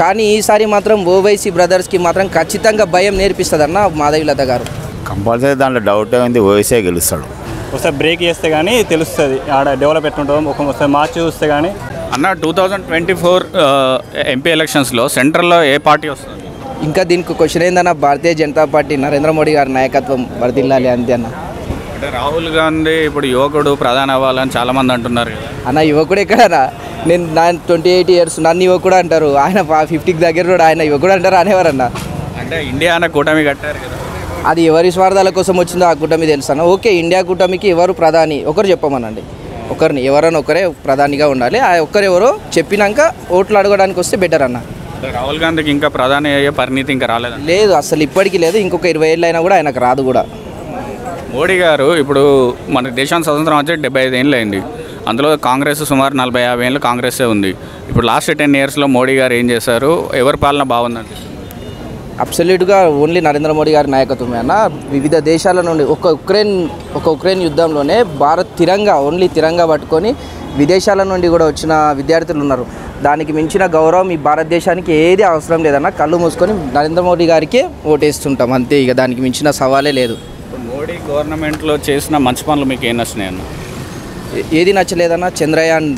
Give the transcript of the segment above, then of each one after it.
కానీ ఈసారి మాత్రం ఓవైసీ బ్రదర్స్కి మాత్రం ఖచ్చితంగా భయం నేర్పిస్తుందన్న మాధవిలత గారు. కంపల్సరీ దాంట్లో డౌట్ ఉంది ఓవైసీ గెలుస్తాడు. ఒకసారి బ్రేక్ చేస్తే కానీ తెలుస్తుంది ఆడ డెవలప్ ఎట్లుంటుందో. ఒకసారి మార్చి చూస్తే కానీ అన్న two thousand twenty four MP ఎలక్షన్స్లో సెంట్రల్లో ఏ పార్టీ వస్తుంది? ఇంకా దీనికి క్వశ్చన్ ఏందన్న భారతీయ జనతా పార్టీ నరేంద్ర మోడీ గారి నాయకత్వం వర్దిల్లాలి అంతే అన్న. అంటే రాహుల్ గాంధీ ఇప్పుడు యువకుడు ప్రధాని అవ్వాలని చాలామంది అంటున్నారు కదా. అన్న యువకుడు ఎక్కడరా నేను నా ట్వంటీ ఎయిట్ ఇయర్స్ నన్ను యువకుడు అంటారు. ఆయన ఫిఫ్టీకి దగ్గర కూడా ఆయన యువకుడు అంటారు? అనేవారన్న అంటే ఇండియా అనే కూటమి కట్టారు కదా. అది ఎవరి స్వార్థాల కోసం వచ్చిందో ఆ కూటమి తెలుసాను ఓకే ఇండియా కూటమికి ఎవరు ప్రధాని? ఒకరు చెప్పమనండి. ఒకరిని ఎవరైనా ఒకరే ప్రధానిగా ఉండాలి. ఆ ఒక్కరెవరో చెప్పినాక ఓట్లు అడగడానికి వస్తే బెటర్ అన్న. రాహుల్ గాంధీకి ఇంకా ప్రధాని అయ్యే పరిణితి ఇంకా రాలేదండి లేదు అసలు ఇప్పటికీ లేదు. ఇంకొక ఇరవై ఏళ్ళు అయినా కూడా ఆయనకు రాదు కూడా. మోడీ గారు ఇప్పుడు మన దేశానికి స్వతంత్రం వచ్చి డెబ్బై ఐదు ఏళ్ళు అయింది అందులో కాంగ్రెస్ సుమారు నలభై యాభై ఏళ్ళు కాంగ్రెసే ఉంది. ఇప్పుడు లాస్ట్ టెన్ ఇయర్స్లో మోడీ గారు ఏం చేశారు? ఎవరి పాలన బాగుందండి అబ్సల్యూట్గా ఓన్లీ నరేంద్ర మోడీ గారి నాయకత్వమే అన్న. వివిధ దేశాల నుండి ఒక ఉక్రెయిన్ ఒక ఉక్రెయిన్ యుద్ధంలోనే భారత్ తిరంగా ఓన్లీ తిరంగా పట్టుకొని విదేశాల నుండి కూడా వచ్చిన విద్యార్థులు ఉన్నారు. దానికి మించిన గౌరవం ఈ భారతదేశానికి ఏది అవసరం లేదన్న కళ్ళు మూసుకొని నరేంద్ర మోడీ గారికే ఓటేస్తుంటాం. అంతే ఇక దానికి మించిన సవాలే లేదు. గవర్నమెంట్లో చేసిన మంచి పనులు మీకు ఏం నచ్చినాయన్న ఏది నచ్చలేదన్నా చంద్రయాన్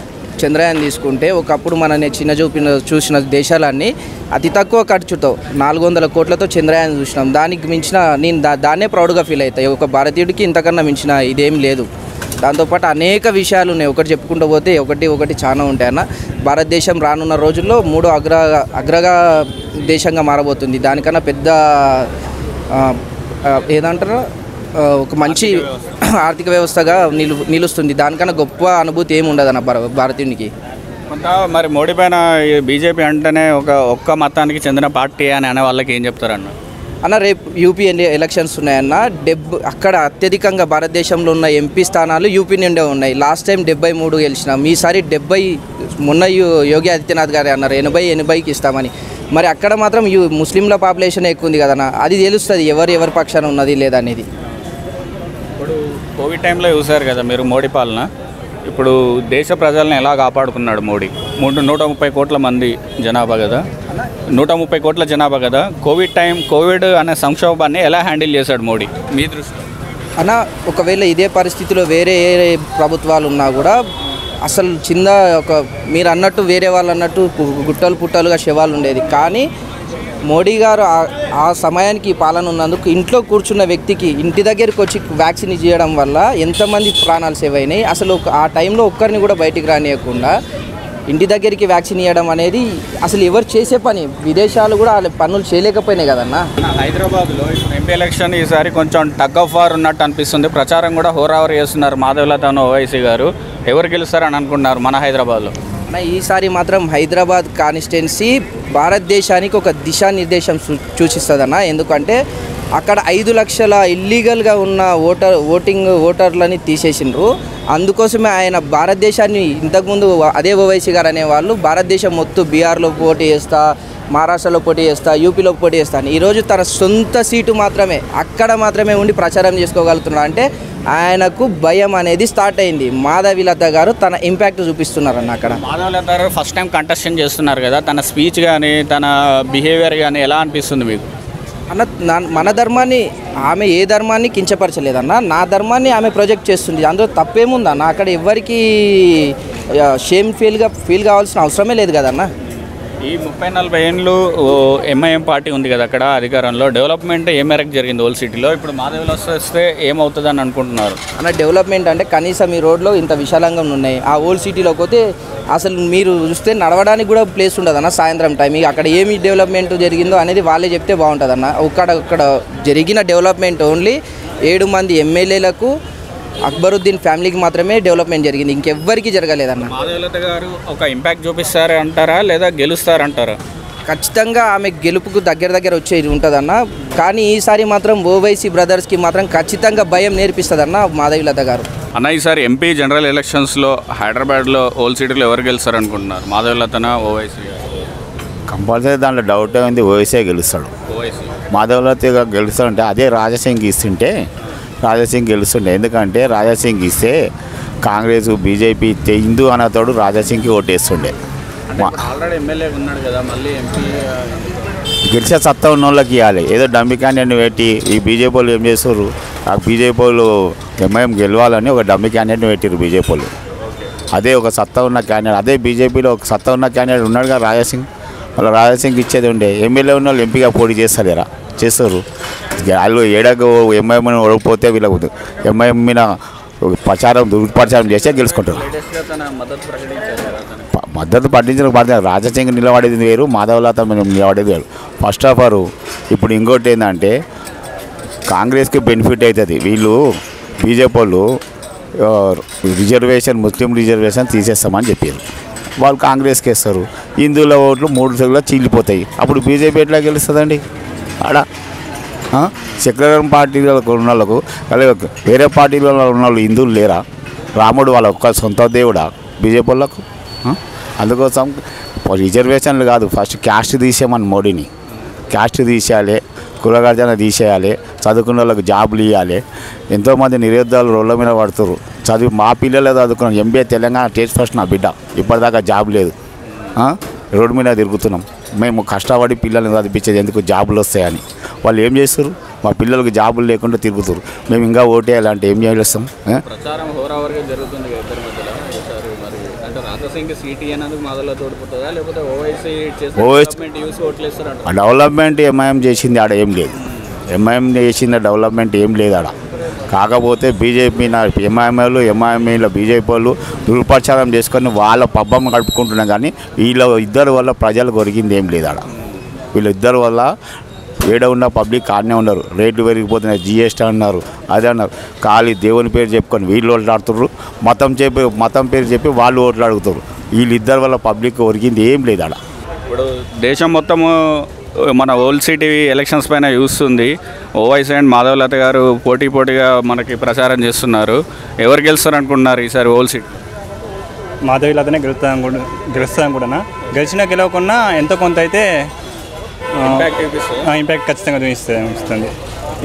చంద్రయాన్ తీసుకుంటే ఒకప్పుడు మనని చిన్న చూపిన చూసిన దేశాలన్నీ అతి తక్కువ ఖర్చుతో నాలుగు వందల కోట్లతో చంద్రయాన్ చూసినాం. దానికి మించిన నేను దా దాన్నే ప్రౌడ్గా ఫీల్ అవుతాయి ఒక భారతీయుడికి ఇంతకన్నా మించిన ఇదేం లేదు. దాంతోపాటు అనేక విషయాలు ఉన్నాయి. ఒకటి చెప్పుకుంటూ పోతే ఒకటి ఒకటి చాలా ఉంటాయి అన్న. భారతదేశం రానున్న రోజుల్లో మూడో అగ్ర అగ్రగా దేశంగా మారబోతుంది. దానికన్నా పెద్ద ఏదంటారు? ఒక మంచి ఆర్థిక వ్యవస్థగా నిలు నిలుస్తుంది. దానికన్నా గొప్ప అనుభూతి ఏమి ఉండదు అన్న భార- భారతీయునికి. కొంత మరి మోడీ పైన బీజేపీ అంటేనే ఒక ఒక్క మతానికి చెందిన పార్టీ అని అనే వాళ్ళకి ఏం చెప్తారన్న? అన్న రేపు యూపీ ఎలక్షన్స్ ఉన్నాయన్న. డెబ్ అక్కడ అత్యధికంగా భారతదేశంలో ఉన్న ఎంపీ స్థానాలు యూపీ నుండే ఉన్నాయి. లాస్ట్ టైం డెబ్బై మూడు గెలిచినాం. ఈసారి డెబ్బై మొన్న యోగి ఆదిత్యనాథ్ గారు అన్నారు. ఎనభై ఎనభైకి ఇస్తామని. మరి అక్కడ మాత్రం యూ ముస్లింల పాపులేషన్ ఎక్కువ ఉంది కదన్న. అది తెలుస్తుంది ఎవరు ఎవరి పక్షాన ఉన్నది లేదనేది. ఇప్పుడు కోవిడ్ టైంలో చూసారు కదా మీరు మోడీ పాలన. ఇప్పుడు దేశ ప్రజల్ని ఎలా కాపాడుకున్నాడు మోడీ? మూడు నూట ముప్పై కోట్ల మంది జనాభా కదా. నూట ముప్పై కోట్ల జనాభా కదా. కోవిడ్ టైం కోవిడ్ అనే సంక్షోభాన్ని ఎలా హ్యాండిల్ చేశాడు మోడీ? మీ దృష్టి. అన్న ఒకవేళ ఇదే పరిస్థితిలో వేరే ఏ ప్రభుత్వాలు ఉన్నా కూడా అసలు చిన్న ఒక మీరు అన్నట్టు వేరే వాళ్ళు అన్నట్టు గుట్టలు పుట్టలుగా శవాలు ఉండేది. కానీ మోడీ గారు ఆ- సమయానికి పాలన ఉన్నందుకు ఇంట్లో కూర్చున్న వ్యక్తికి ఇంటి దగ్గరికి వచ్చి వ్యాక్సిన్ ఇవ్వడం వల్ల ఎంతమంది ప్రాణాలు సేవ్ అయినాయి? అసలు ఆ టైంలో ఒక్కరిని కూడా బయటికి రానియకుండా ఇంటి దగ్గరికి వ్యాక్సిన్ ఇవ్వడం అనేది అసలు ఎవరు చేసే పని? విదేశాలు కూడా వాళ్ళ పనులు చేయలేకపోయినాయి కదన్నా? హైదరాబాద్లో ఇప్పుడు ఎంపీ ఎలక్షన్ ఈసారి కొంచెం టగ్ ఆఫ్ వార్ ఉన్నట్టు అనిపిస్తుంది. ప్రచారం కూడా హోరావర్ చేస్తున్నారు మాధవలతను ఓవైసీ గారు. ఎవరు గెలుస్తారని అనుకుంటున్నారు మన హైదరాబాద్లో? ఈసారి మాత్రం హైదరాబాద్ కాన్స్టిట్యున్సీ భారతదేశానికి ఒక దిశానిర్దేశం సూచిస్తుందన్న. ఎందుకంటే అక్కడ ఐదు లక్షల ఇల్లీగల్గా ఉన్న ఓటర్ ఓటింగ్ ఓటర్లని తీసేసిండ్రు. అందుకోసమే ఆయన భారతదేశాన్ని ఇంతకుముందు అదే ఓవైసీ గారు అనేవాళ్ళు భారతదేశం మొత్తం బీహార్లో పోటీ చేస్తా మహారాష్ట్రలో పోటీ చేస్తా యూపీలో పోటీ చేస్తా అని. ఈరోజు తన సొంత సీటు మాత్రమే అక్కడ మాత్రమే ఉండి ప్రచారం చేసుకోగలుగుతున్నాడు. అంటే ఆయనకు భయం అనేది స్టార్ట్ అయింది. మాధవిలత గారు తన ఇంపాక్ట్ చూపిస్తున్నారన్న అక్కడ. మాధవలత గారు ఫస్ట్ టైం కంటెస్టెంట్ చేస్తున్నారు కదా తన స్పీచ్ కానీ తన బిహేవియర్ కానీ ఎలా అనిపిస్తుంది మీకు? అన్న మన ధర్మాన్ని ఆమె ఏ ధర్మాన్ని కించపరచలేదన్న నా ధర్మాన్ని ఆమె ప్రొజెక్ట్ చేస్తుంది. అందులో తప్పేముందన్న అక్కడ ఎవరికి షేమ్ ఫీల్గా ఫీల్ కావాల్సిన అవసరమే లేదు కదన్న. ఈ ముప్పై నలభై ఏళ్ళు ఎంఐఎం పార్టీ ఉంది కదా అక్కడ అధికారంలో. డెవలప్మెంట్ ఏ మేరకు జరిగింది ఓల్డ్ సిటీలో ఇప్పుడు మాధవిలో వస్తే ఏమవుతుంది అని అనుకుంటున్నారు? అన్న డెవలప్మెంట్ అంటే కనీసం ఈ రోడ్లో ఇంత విశాలంగా ఉన్నాయి. ఆ ఓల్డ్ సిటీలోకి పోతే అసలు మీరు చూస్తే నడవడానికి కూడా ప్లేస్ ఉండదు అన్న సాయంత్రం టైం ఇక అక్కడ ఏమి డెవలప్మెంట్ జరిగిందో అనేది వాళ్ళే చెప్తే బాగుంటుంది అన్న ఒక్కడ జరిగిన డెవలప్మెంట్ ఓన్లీ ఏడు మంది ఎమ్మెల్యేలకు అక్బరుద్దీన్ ఫ్యామిలీకి మాత్రమే డెవలప్మెంట్ జరిగింది. ఇంకెవ్వరికి జరగలేదన్న. మాధవలత గారు ఒక ఇంపాక్ట్ చూపిస్తారు అంటారా? లేదా గెలుస్తారంటారా ఖచ్చితంగా ఆమె గెలుపుకు దగ్గర దగ్గర వచ్చేది ఉంటుందన్న. కానీ ఈసారి మాత్రం ఓవైసీ బ్రదర్స్కి మాత్రం ఖచ్చితంగా భయం నేర్పిస్తుందన్న మాధవిలత గారు. అన్న ఈసారి ఎంపీ జనరల్ ఎలక్షన్స్లో హైదరాబాద్లో ఓల్డ్ సిటీలో ఎవరు గెలుస్తారు అనుకుంటున్నారు మాధవలతన ఓవైసీ? కంపల్సరీ దాంట్లో డౌట్ ఉంది ఓవైసీ గెలుస్తాడు. ఓవైసీ. మాధవలత గెలుస్తాడంటే అదే రాజాసింగ్ ఇస్తుంటే రాజాసింగ్ గెలుస్తుండే. ఎందుకంటే రాజాసింగ్ ఇస్తే కాంగ్రెస్ బీజేపీ ఇస్తే హిందూ అన్నతోడు రాజాసింగ్కి ఓటేస్తుండే. మా- ఆల్రెడీ ఎమ్మెల్యే ఉన్నాడు కదా మళ్ళీ ఎంపీ గెలిచే సత్తా ఉన్న వాళ్ళకి ఇవ్వాలి. ఏదో డమ్మి క్యాండిడేట్ని పెట్టి ఈ బీజేపీ వాళ్ళు ఏం చేస్తారు ఆ బీజేపీ వాళ్ళు ఎంఐఎం గెలవాలని ఒక డమ్మి క్యాండిడేట్ని పెట్టారు బీజేపీ వాళ్ళు. అదే ఒక సత్తా ఉన్న క్యాండిడేట్ అదే బీజేపీలో ఒక సత్తా ఉన్న క్యాండిడేట్ ఉన్నాడుగా రాజాసింగ్. వాళ్ళ రాజాసింగ్ ఇచ్చేది ఉండే. ఎమ్మెల్యే ఉన్న వాళ్ళు ఎంపీగా పోటీ చేస్తారేరా. చేస్తారు వాళ్ళు ఏడకు ఎంఐఎం ఓడిపోతే వీళ్ళకు ఎంఐఎం మీద ప్రచారం దుర్ప్రచారం చేస్తే గెలుచుకుంటారు. మద్దతు పట్టించిన పడుతుంది రాజసింగ్ నిలబడేది వేరు మాధవలత నిలబడేది వేరు. ఫస్ట్ ఆఫ్ ఆల్ ఇప్పుడు ఇంకోటి ఏంటంటే కాంగ్రెస్కి బెనిఫిట్ అవుతుంది వీళ్ళు బీజేపీ వాళ్ళు రిజర్వేషన్ ముస్లిం రిజర్వేషన్ తీసేస్తామని చెప్పారు. వాళ్ళు కాంగ్రెస్కి వేస్తారు. హిందువుల ఓట్లు మూడు సగలో చీలిపోతాయి. అప్పుడు బీజేపీ ఎట్లా గెలుస్తుందండి? ఆడ సెక్యులర్ పార్టీ ఉన్న వాళ్ళకు అలాగే వేరే పార్టీలో ఉన్న వాళ్ళు హిందువులు లేరా? రాముడు వాళ్ళ ఒక్క సొంత దేవుడా? బీజేపీ వాళ్ళకు? అందుకోసం రిజర్వేషన్లు కాదు ఫస్ట్ క్యాస్ట్ తీసేయమని మోడీని. క్యాస్ట్ తీసేయాలి కులగర్జన తీసేయాలి చదువుకున్న వాళ్ళకి జాబులు ఇవ్వాలి ఎంతోమంది నిరుద్యోగులు రోడ్ల మీద పడుతున్నారు చదివి మా పిల్లలే చదువుకున్నాం ఎంబీఏ తెలంగాణ టేస్ట్ ఫస్ట్ నా బిడ్డ. ఇప్పటిదాకా జాబ్ లేదు. రోడ్డు మీద తిరుగుతున్నాం. మేము కష్టపడి పిల్లల్ని చదివించేది ఎందుకు జాబులు వస్తాయని. వాళ్ళు ఏం చేస్తారు మా పిల్లలకి జాబులు లేకుండా తిరుగుతారు మేము ఇంకా ఓటేయాలంటే ఏం OIC డెవలప్మెంట్ ఎంఐఎం చేసింది ఆడ ఏం లేదు. ఎంఐఎం చేసిన డెవలప్మెంట్ ఏం లేదు ఆడ. కాకపోతే బీజేపీ నా ఎంఐఎంఏలు ఎంఐఎంఏలో బీజేపీ వాళ్ళు దుర్ప్రచారం చేసుకొని వాళ్ళ పబ్బం గడుపుకుంటున్నాం కానీ వీళ్ళ ఇద్దరు వల్ల ప్రజలకు కొరిగింది ఏం లేదు ఆడ. వీళ్ళిద్దరు వల్ల ఏడ ఉన్న పబ్లిక్ కాడనే ఉన్నారు. రేట్లు పెరిగిపోతున్నాయి. జిఎస్టీ అన్నారు అదే అన్నారు. ఖాళీ దేవుని పేరు చెప్పుకొని వీళ్ళు ఓట్లాడుతున్నారు మతం చెప్పి మతం పేరు చెప్పి వాళ్ళు ఓట్లాడుగుతారు వీళ్ళిద్దరు వల్ల పబ్లిక్ ఒరిగింది ఏం లేదు అక్కడ ఇప్పుడు దేశం మొత్తము మన ఓల్డ్ సిటీ ఎలక్షన్స్ పైన చూస్తుంది. ఓవైసీ అండ్ మాధవలత గారు పోటీ పోటీగా మనకి ప్రచారం చేస్తున్నారు. ఎవరు గెలుస్తారు అనుకుంటున్నారు ఈసారి ఓల్డ్ సిటీ? మాధవిలతనే గెలుస్తా అనుకుంటు గెలుస్తా అనుకుంటున్నా. గెలిచినా గెలవకున్నా ఎంతో కొంత అయితే ఇంపాక్ట్ ఖచ్చితంగా చూపిస్తుంది. అనిపిస్తుంది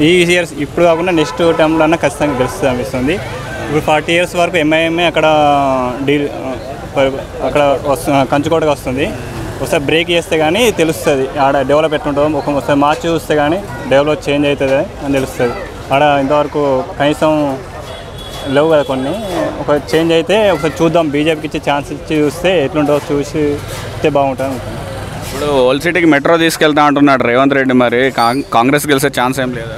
ఈ ఇయర్స్ ఇప్పుడు కాకుండా నెక్స్ట్ టైంలో అన్న ఖచ్చితంగా గెలుస్తుంది అనిపిస్తుంది. ఇప్పుడు ఫార్టీ ఇయర్స్ వరకు ఎంఐఎంఏ అక్కడ డీల్ అక్కడ వస్తు కంచుకోటగా వస్తుంది. ఒకసారి బ్రేక్ చేస్తే కానీ తెలుస్తుంది. ఆడ డెవలప్ ఎట్లుంటుందో ఒక ఒకసారి మార్చి చూస్తే కానీ డెవలప్ చేంజ్ అవుతుంది అని తెలుస్తుంది. ఆడ ఇంతవరకు కనీసం లేవు కదా కొన్ని. ఒక చేంజ్ అయితే ఒకసారి చూద్దాం. బీజేపీకి ఇచ్చే ఛాన్స్ ఇచ్చి చూస్తే ఎట్లుంటుందో చూసి ఇస్తే బాగుంటుంది ఇప్పుడు ఓల్డ్ సిటీకి మెట్రో తీసుకెళ్తా అంటున్నాడు రేవంత్ రెడ్డి మరి. కాంగ్- కాంగ్రెస్ గెలిచే ఛాన్స్ ఏం లేదా?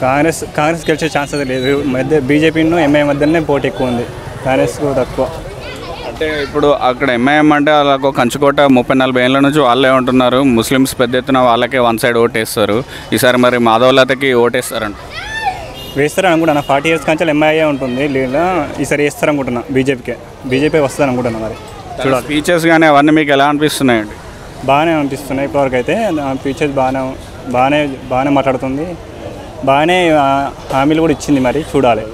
కాంగ్రెస్ కాంగ్రెస్ గెలిచే ఛాన్స్ అయితే లేదు. మధ్య బీజేపీను ఎంఐ మధ్యనే పోటీ ఎక్కువ ఉంది. కాంగ్రెస్కు తక్కువ. అంటే ఇప్పుడు అక్కడ ఎంఐఎం అంటే అలాగో కంచుకోట ముప్పై నలభై ఏళ్ళ నుంచి వాళ్ళే ఉంటున్నారు. ముస్లిమ్స్ పెద్ద ఎత్తున వాళ్ళకే వన్ సైడ్ ఓటేస్తారు ఈసారి మరి మాధవలతకి ఓటేస్తారంట. వేస్తారని అనుకుంటున్నా ఫార్టీ ఇయర్స్ కంచెలు ఎంఐఏ ఉంటుంది. లేదా ఈసారి వేస్తారు అనుకుంటున్నా బీజేపీకే. బీజేపీ వస్తుంది అనుకుంటున్నా మరి చూడాలి. స్పీచెస్ కానీ అవన్నీ మీకు ఎలా అనిపిస్తున్నాయండి బాగానే అనిపిస్తున్నాయి ఇప్పటివరకు అయితే ఫీచర్స్ బాగానే బాగానే బాగానే మాట్లాడుతుంది. బాగానే హామీలు కూడా ఇచ్చింది మరి. చూడాలి.